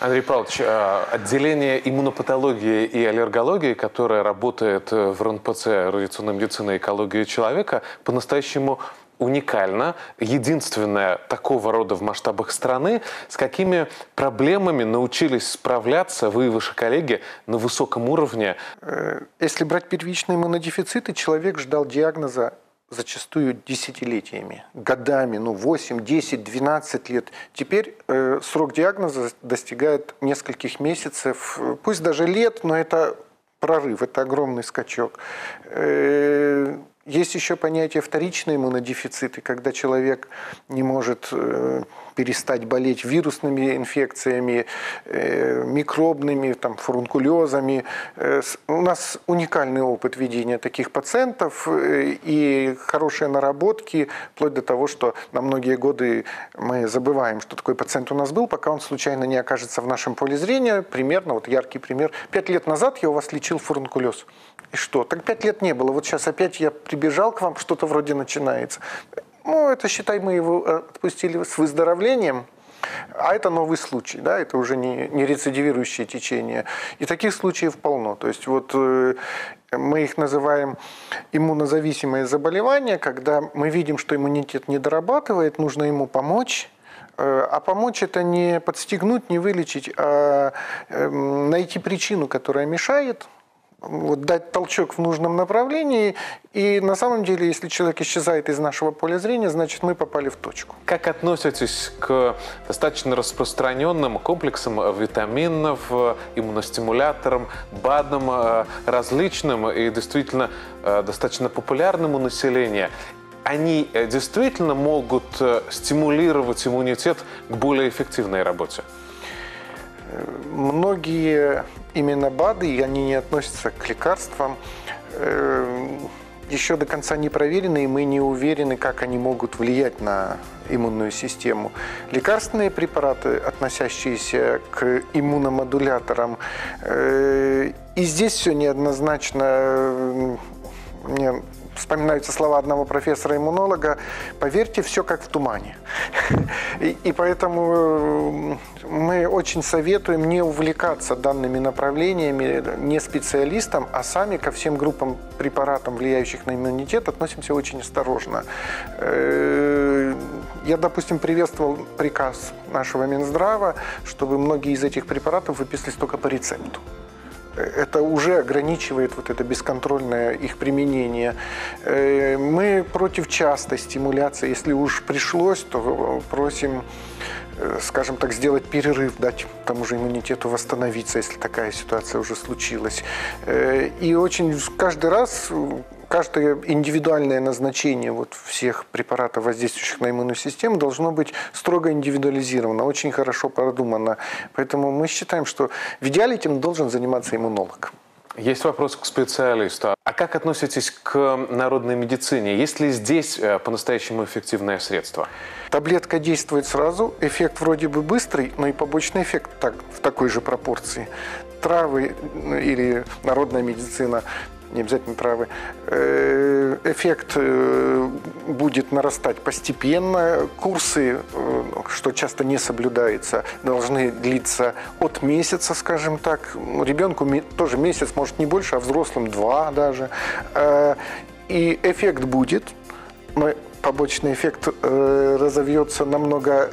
Андрей Павлович, э, отделение иммунопатологии и аллергологии, которое работает в РНПЦ, радиационной медицины и экологии человека, по-настоящему уникально, единственное такого рода в масштабах страны. С какими проблемами научились справляться вы и ваши коллеги на высоком уровне? Э, если брать первичные иммунодефициты, человек ждал диагноза зачастую десятилетиями, годами, ну 8, 10, 12 лет. Теперь э, срок диагноза достигает нескольких месяцев, пусть даже лет, но это прорыв, это огромный скачок. Э, есть еще понятие вторичной иммунодефициты, когда человек не может э, перестать болеть вирусными инфекциями, э, микробными, там, фурункулезами. Э, у нас уникальный опыт ведения таких пациентов и хорошие наработки, вплоть до того, что на многие годы мы забываем, что такой пациент у нас был, пока он случайно не окажется в нашем поле зрения. Примерно, вот яркий пример. Пять лет назад я у вас лечил фурункулез. И что? Так пять лет не было. Вот сейчас опять я прибежал к вам, что-то вроде начинается. Ну, это, считай, мы его э, отпустили с выздоровлением, а это новый случай, да, это уже не, не рецидивирующее течение. И таких случаев полно. То есть вот э, мы их называем иммунозависимые заболевания, когда мы видим, что иммунитет не дорабатывает, нужно ему помочь, э, а помочь это не подстегнуть, не вылечить, а эм, найти причину, которая мешает, вот, дать толчок в нужном направлении. И на самом деле, если человек исчезает из нашего поля зрения, значит мы попали в точку. Как относитесь к достаточно распространенным комплексам витаминов, иммуностимуляторам, БАДам, э, различным и действительно э, достаточно популярным у населения? Они э, действительно могут стимулировать иммунитет к более эффективной работе? Многие именно БАДы, и они не относятся к лекарствам, э, еще до конца не проверены, и мы не уверены, как они могут влиять на иммунную систему. Лекарственные препараты, относящиеся к иммуномодуляторам, э, и здесь все неоднозначно. Мне вспоминаются слова одного профессора-иммунолога, поверьте, все как в тумане. И, поэтому э, мы очень советуем не увлекаться данными направлениями, не специалистам, а сами ко всем группам препаратам, влияющих на иммунитет, относимся очень осторожно. Э, я, допустим, приветствовал приказ нашего Минздрава, чтобы многие из этих препаратов выписывались только по рецепту это уже ограничивает вот это бесконтрольное их применение. Э, мы против частой стимуляции. Если уж пришлось, то просим э, скажем так, сделать перерыв, дать тому же иммунитету восстановиться, если такая ситуация уже случилась. Э, и очень каждый раз каждое индивидуальное назначение вот всех препаратов, воздействующих на иммунную систему, должно быть строго индивидуализировано, очень хорошо продумано. Поэтому мы считаем, что в идеале этим должен заниматься иммунолог. Есть вопрос к специалисту. А как относитесь к народной медицине? Есть ли здесь э, по-настоящему эффективное средство? Таблетка действует сразу, эффект вроде бы быстрый, но и побочный эффект так, в такой же пропорции. Травы или народная медицина не обязательно правы, э, эффект э, будет нарастать постепенно. Курсы, э, что часто не соблюдается, должны длиться от месяца, скажем так. Ребенку тоже месяц, может не больше, а взрослым два даже. И эффект будет, но побочный эффект разовьется намного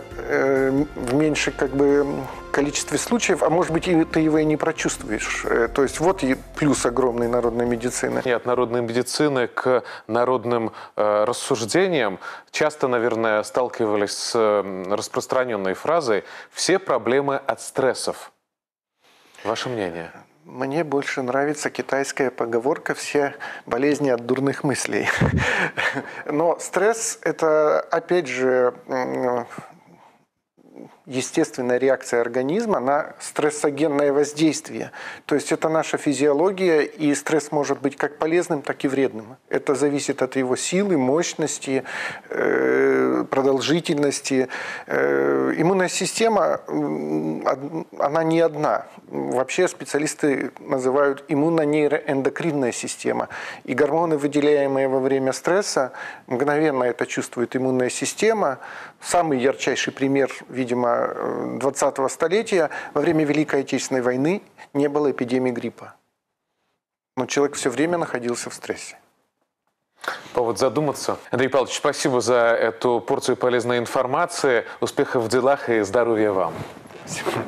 в меньше как бы количестве случаев, а может быть, ты его и не прочувствуешь. Э, то есть вот и плюс огромной народной медицины. И от народной медицины к народным э, рассуждениям часто, наверное, сталкивались с э, распространенной фразой «все проблемы от стрессов». Ваше мнение? Мне больше нравится китайская поговорка «все болезни от дурных мыслей». Но стресс – это, опять же, естественная реакция организма на стрессогенное воздействие. То есть это наша физиология, и стресс может быть как полезным, так и вредным. Это зависит от его силы, мощности, э, продолжительности. Э, иммунная система, она не одна. Вообще специалисты называют иммунонейроэндокринная система. И гормоны, выделяемые во время стресса, мгновенно это чувствует иммунная система. Самый ярчайший пример, видимо, 20-го столетия. Во время Великой Отечественной войны не было эпидемии гриппа. Но человек все время находился в стрессе. Повод задуматься. Андрей Павлович, спасибо за эту порцию полезной информации. Успехов в делах и здоровья вам. Спасибо.